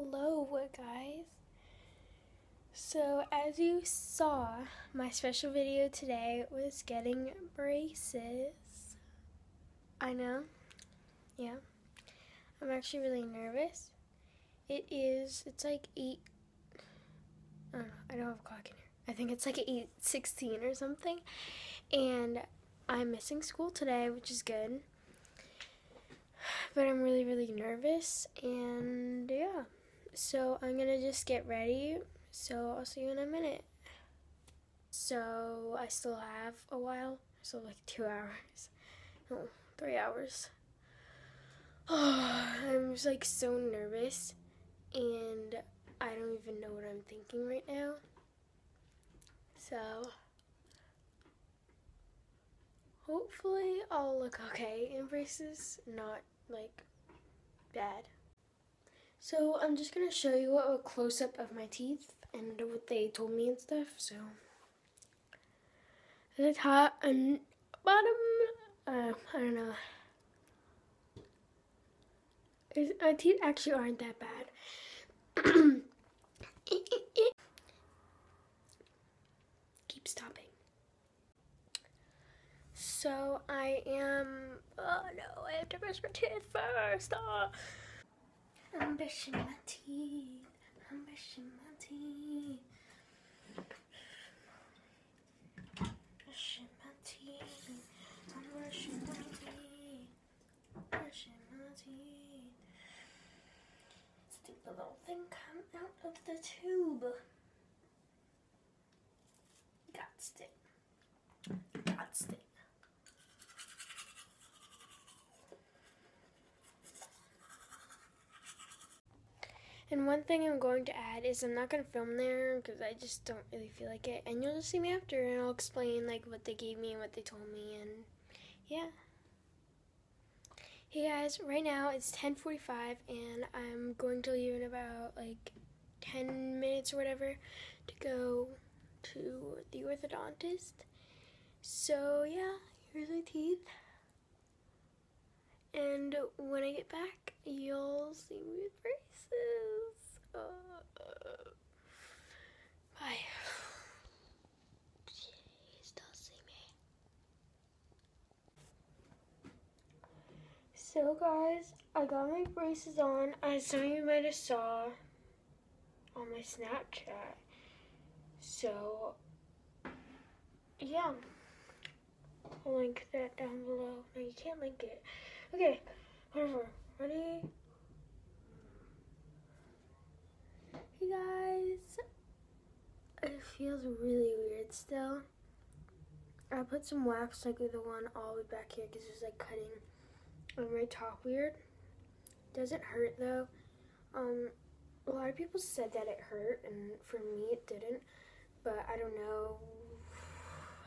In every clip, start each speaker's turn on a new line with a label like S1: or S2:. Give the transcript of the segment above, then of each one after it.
S1: Hello, guys. So, as you saw, my special video today was getting braces. I know. Yeah. I'm actually really nervous. It is, it's like 8, I don't I don't have a clock in here. I think it's like 8.16 or something. And I'm missing school today, which is good. But I'm really, really nervous. And yeah. So I'm to just get ready. So I'll see you in a minute. So I still have a while. So like two hours. No, oh, three hours. Oh, I'm just like so nervous. And I don't even know what I'm thinking right now. So hopefully I'll look okay in braces, not like. So I'm just gonna show you a close up of my teeth and what they told me and stuff. So the top and bottom, uh, I don't know. My teeth actually aren't that bad. Keep stopping. So I am. Oh no! I have to brush my teeth first. Oh. I'm brushing my teeth. I'm brushing my teeth. Brushing my teeth. I'm brushing my teeth. Brushing my teeth. Stupid little thing come out of the tube. Got stick. Got stick. And one thing I'm going to add is I'm not going to film there because I just don't really feel like it. And you'll just see me after and I'll explain like what they gave me and what they told me and yeah. Hey guys, right now it's 10:45 and I'm going to leave in about like 10 minutes or whatever to go to the orthodontist. So yeah, here's my teeth. And when I get back, you'll see me with braces. Uh, bye. Please don't see me. So guys, I got my braces on, as some of you might have saw on my Snapchat. So, yeah. I'll link that down below. No, you can't link it. Okay, whatever. Ready? Hey guys. It feels really weird still. I put some wax like the one all the way back here because it's like cutting on my top weird. Doesn't hurt though. Um, a lot of people said that it hurt, and for me it didn't. But I don't know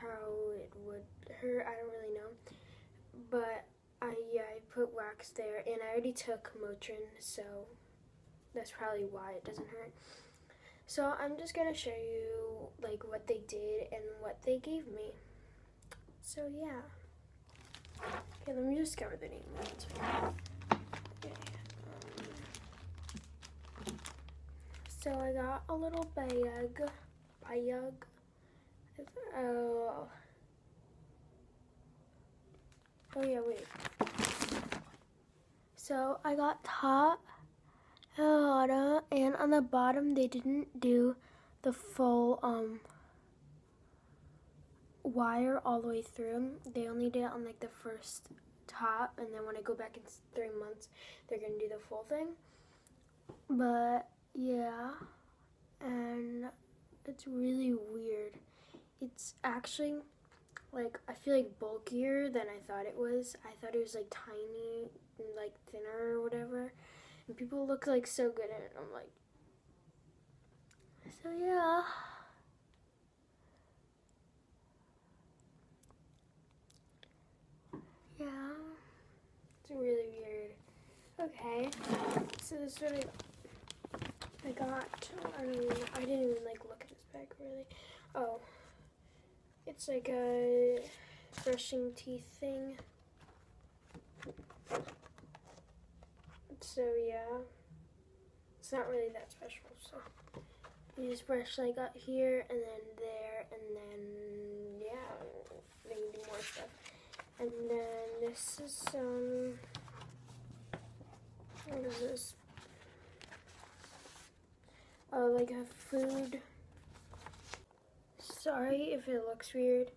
S1: how it would hurt. I don't really know. But I yeah, I put wax there, and I already took Motrin, so that's probably why it doesn't hurt. So I'm just gonna show you like what they did and what they gave me. So yeah. Okay, let me just cover the name. Okay. Um, so I got a little bag, bag. Oh. Oh yeah, wait. So I got top, and on the bottom they didn't do the full um wire all the way through. They only did it on like the first top, and then when I go back in three months, they're gonna do the full thing. But yeah, and it's really weird. It's actually like I feel like bulkier than I thought it was. I thought it was like tiny and like thinner or whatever. And people look like so good at it. I'm like So yeah. Yeah. It's really weird. Okay. So this is what I, I got. I I didn't even like look at this bag really. Oh. It's like a brushing teeth thing. So yeah. it's not really that special. So you just brush like up here and then there and then yeah, do more stuff. And then this is some. Um, what is this? Oh, like a food. Sorry if it looks weird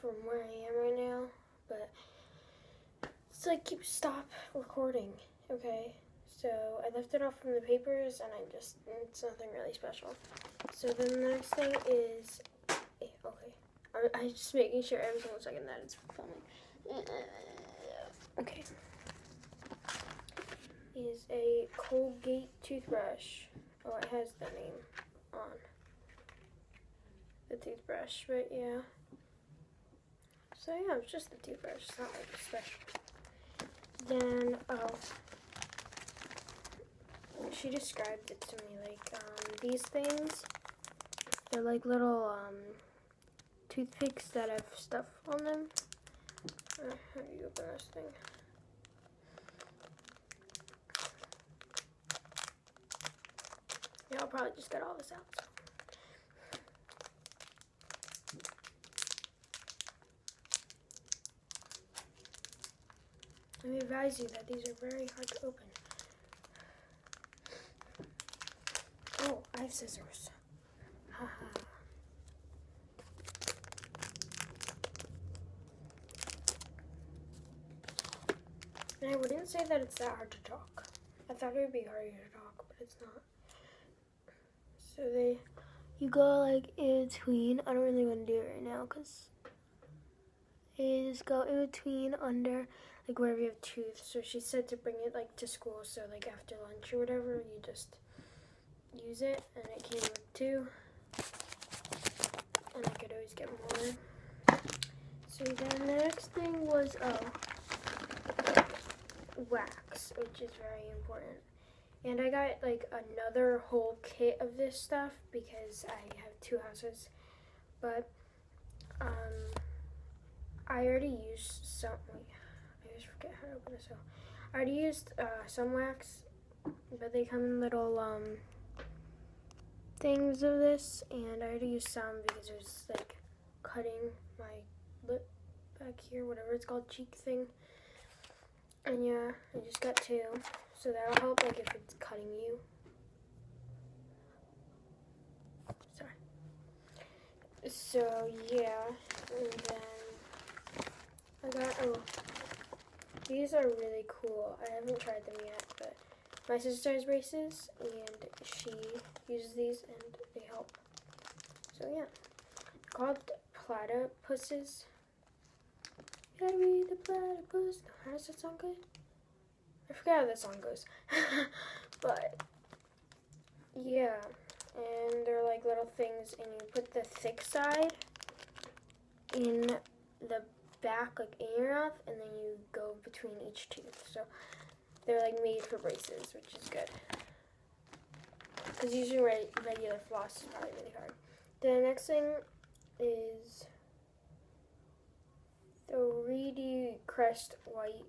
S1: from where I am right now, but it's like keep stop recording, okay? So I left it off from the papers and I just, it's nothing really special. So the next thing is, eh, okay, I'm just making sure every single second that it's filming. Okay. Is a Colgate toothbrush. Oh, it has the name on the toothbrush, but yeah. So yeah, it's just the toothbrush. It's not like special. Then, oh, she described it to me like um, these things. They're like little um, toothpicks that have stuff on them. Uh, you thing? Yeah, I'll probably just get all this out. Let me advise you that these are very hard to open. Oh, I have scissors. And I wouldn't say that it's that hard to talk. I thought it would be harder to talk, but it's not. So they, you go like in between. I don't really want to do it right now because you just go in between under like wherever you have tooth. So she said to bring it like to school. So like after lunch or whatever, you just use it, and it came with two, and I could always get more. So the next thing was oh wax, which is very important. And I got like another whole kit of this stuff because I have two houses. But um, I already used some. Wait, I just forget how to open this. So I already used uh, some wax, but they come in little um things of this, and I already used some because it was like cutting my lip back here, whatever it's called, cheek thing. And yeah, I just got two. So that'll help like if it's cutting you. Sorry. So yeah, and then I got, oh, these are really cool. I haven't tried them yet, but my sister has braces and she uses these and they help. So yeah, called platypuses. Gotta the platypus. How does that song go? I forget how that song goes. but yeah, and they're like little things, and you put the thick side in the back, like in your mouth, and then you go between each tooth. So they're like made for braces, which is good. Because using regular floss is probably really hard. The next thing is the 3D Crest White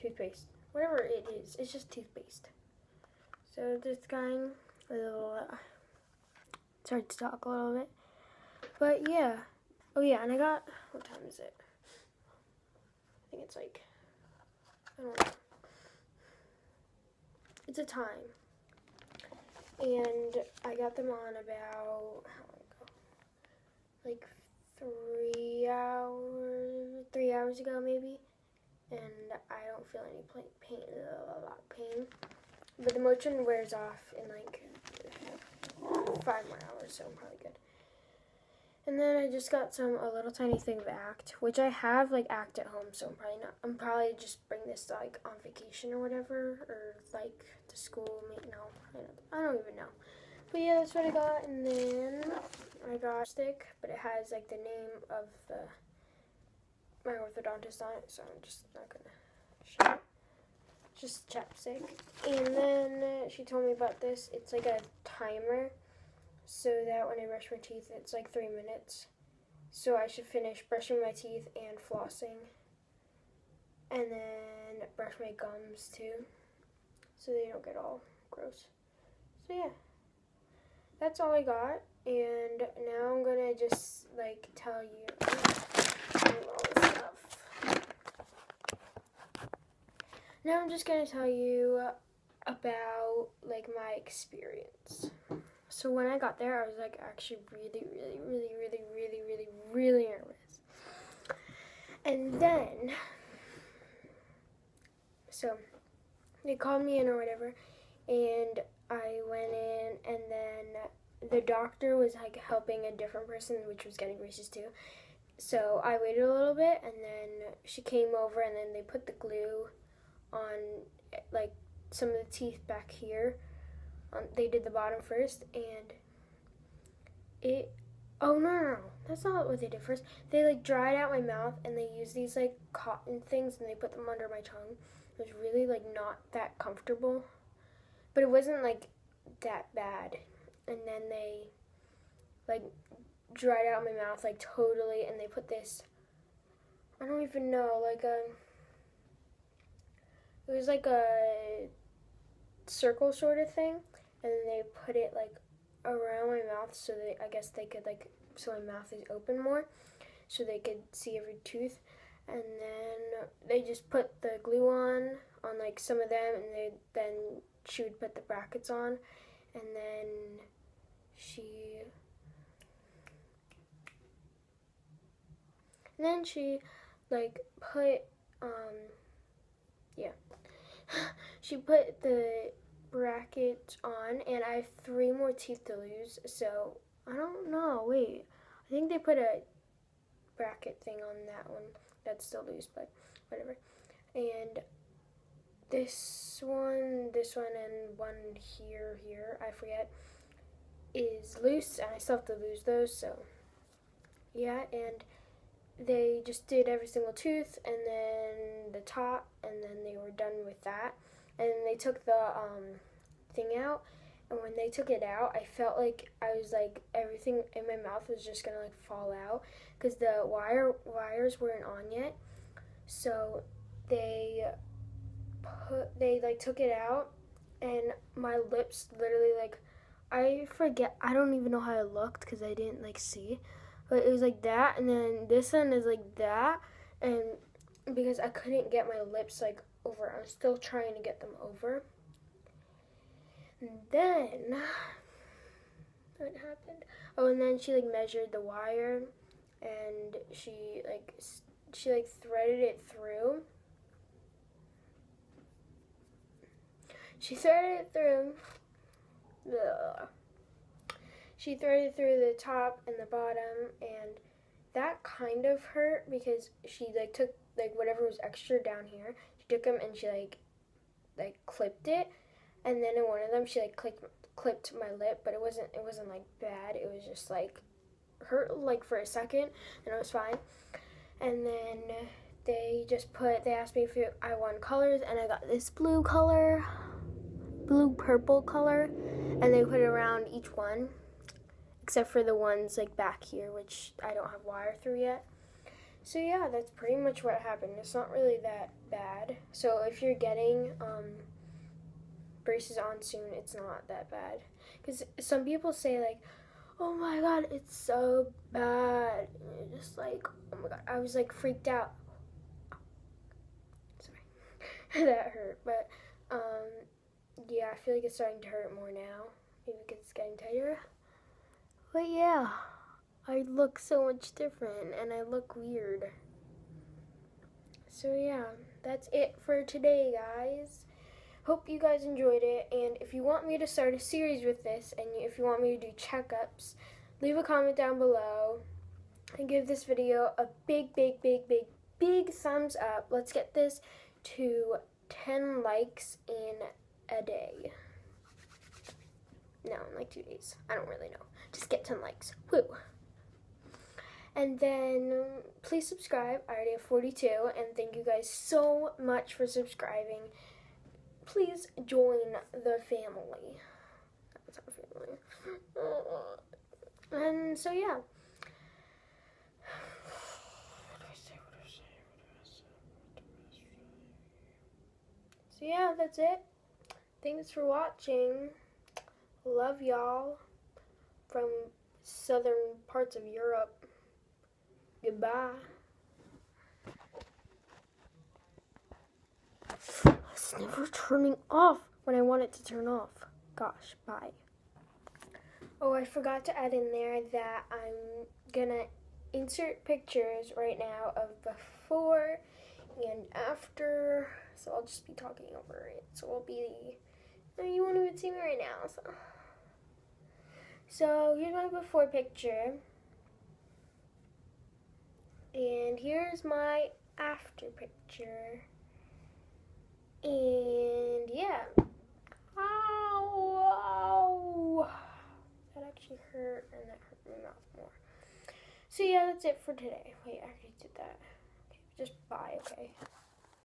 S1: toothpaste. Whatever it is, it's just toothpaste. So this kind, a little, uh, it's hard to talk a little bit. But yeah. Oh yeah, and I got, what time is it? I think it's like, I don't know. It's a time. And I got them on about, how long ago? Like hours, three hours ago maybe and I don't feel any pain, pain. But the Motrin wears off in like five more hours, so I'm probably good. And then I just got some a little tiny thing of Act, which I have like Act at home, so I'm probably not. I'm probably just bring this like on vacation or whatever, or like to school. No, I don't, I don't even know. But yeah, that's what I got. And then I got a stick, but it has like the name of the my orthodontist on it, so I'm just not gonna show it. Just chapstick. And then she told me about this. It's like a timer, so that when I brush my teeth, it's like three minutes. So I should finish brushing my teeth and flossing. And then brush my gums too, so they don't get all gross. So yeah, that's all I got. And now I'm gonna just like tell you. Now I'm just gonna tell you about like my experience. So when I got there, I was like actually really, really, really, really, really, really, really nervous. And then, so they called me in or whatever, and I went in, and then the doctor was like helping a different person, which was getting braces too. So I waited a little bit, and then she came over, and then they put the glue on like some of the teeth back here. Um, they did the bottom first, and it. Oh no, no, no, that's not what they did first. They like dried out my mouth, and they used these like cotton things, and they put them under my tongue. It was really like not that comfortable, but it wasn't like that bad. And then they like dried out my mouth like totally, and they put this. I don't even know, like a. It was like a circle sort of thing, and then they put it like around my mouth so they I guess they could like so my mouth is open more, so they could see every tooth, and then they just put the glue on on like some of them, and they then she would put the brackets on, and then she. And then she like put um yeah she put the bracket on, and I have three more teeth to lose. So I don't know. Wait, I think they put a bracket thing on that one that's still loose, but whatever. And this one, this one, and one here, here, I forget, is loose, and I still have to lose those. So yeah, and they just did every single tooth and then the top and then they were done with that and they took the um, thing out and when they took it out i felt like i was like everything in my mouth was just gonna like fall out because the wire wires weren't on yet so they they like took it out and my lips literally like i forget i don't even know how it looked because i didn't like see but it was like that and then this one is like that and because I couldn't get my lips like over I'm still trying to get them over. And then what happened? Oh and then she like measured the wire and she like she like threaded it through she threaded it through Ugh she threaded through the top and the bottom and that kind of hurt because she like took like whatever was extra down here she took them and she like like clipped it and then in one of them she like clicked clipped my lip but it wasn't it wasn't like bad it was just like hurt like for a second and it was fine. And then they just put they asked me if I want colors and I got this blue color blue purple color and they put it around each one except for the ones like back here, which I don't have wire through yet. So yeah, that's pretty much what happened. It's not really that bad. So if you're getting um, braces on soon, it's not that bad. Because some people say like, oh my god, it's so bad. And just like, oh my god, I was like freaked out. Sorry, that hurt. But um, yeah, I feel like it's starting to hurt more now. Maybe because it's getting tighter. But yeah, I look so much different and I look weird. So yeah, that's it for today, guys. Hope you guys enjoyed it. And if you want me to start a series with this and if you want me to do checkups, leave a comment down below and give this video a big, big, big, big, big thumbs up. Let's get this to 10 likes in a day. No, in like two days. I don't really know. Just get 10 likes. Woo! And then please subscribe. I already have 42. And thank you guys so much for subscribing. Please join the family. That's our family. And so, yeah. So, yeah, that's it. Thanks for watching. Love y'all from southern parts of Europe. Goodbye. It's never turning off when I want it to turn off. Gosh, bye. Oh, I forgot to add in there that I'm gonna insert pictures right now of before and after. So I'll just be talking over it. So it'll be, you won't even see me right now. So, so here's my before picture. And here's my after picture. And yeah. Ow, ow. That actually hurt and that hurt my mouth more. So yeah, that's it for today. Wait, I already did that. Okay, just bye, okay?